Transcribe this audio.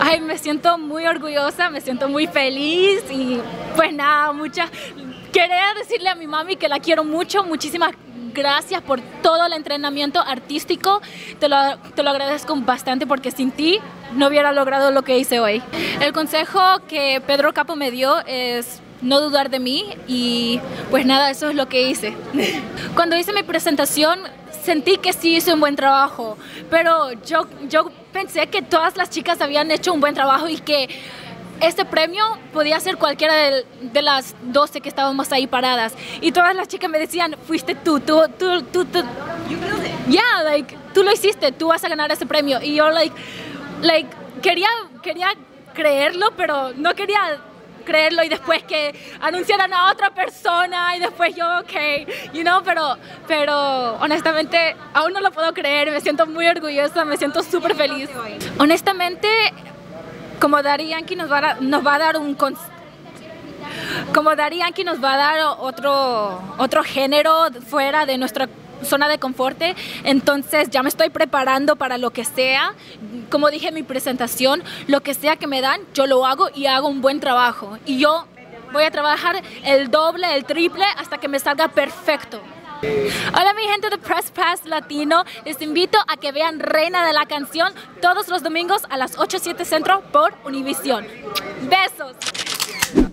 Ay, me siento muy orgullosa, me siento muy feliz y pues nada, muchas... Quería decirle a mi mami que la quiero mucho, muchísimas gracias por todo el entrenamiento artístico. Te lo, te lo agradezco bastante porque sin ti no hubiera logrado lo que hice hoy. El consejo que Pedro Capo me dio es no dudar de mí y pues nada, eso es lo que hice. Cuando hice mi presentación sentí que sí hice un buen trabajo, pero yo, yo pensé que todas las chicas habían hecho un buen trabajo y que este premio podía ser cualquiera de, de, las 12 que estábamos ahí paradas. Y todas las chicas me decían, fuiste tú, tú, tú, tú, tú. Yeah, like, tú lo hiciste, tú vas a ganar ese premio. Y yo, like, like, quería, quería creerlo, pero no quería creerlo y después que anunciaran a otra persona y después yo, ok, you know, pero, pero honestamente aún no lo puedo creer, me siento muy orgullosa, me siento súper feliz. Honestamente, como Daddy Yankee nos va a, nos va a dar un como Daddy Yankee nos va a dar otro, otro género fuera de nuestra zona de confort, entonces ya me estoy preparando para lo que sea. Como dije en mi presentación, lo que sea que me dan, yo lo hago y hago un buen trabajo. Y yo voy a trabajar el doble, el triple, hasta que me salga perfecto. Hola mi gente de Press Pass Latino, les invito a que vean Reina de la Canción todos los domingos a las 8, 7 centro por Univision. Besos.